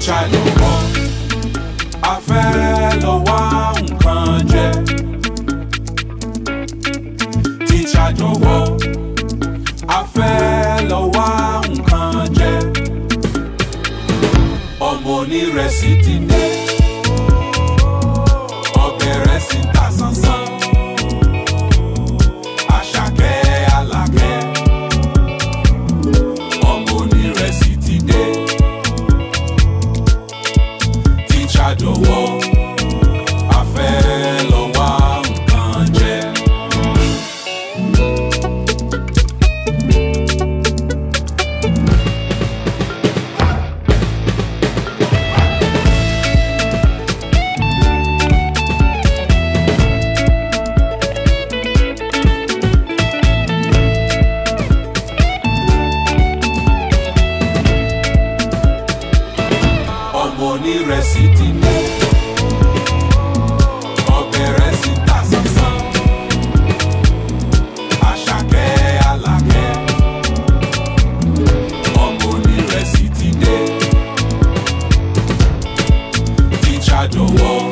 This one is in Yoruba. try no more. A fẹ́ lọ wá nǹkan jẹ. Tíṣà jọ̀wọ́. A fẹ́ lọ wá nǹkan jẹ. Ọmọ onírẹsì ti dé. don't want. onírẹsì ti mú ọbẹ̀ rẹ̀ sì ta sánsán àṣàkẹ́ alákẹ́ ọmọ onírẹsì ti dé tíjà jọ̀wọ́.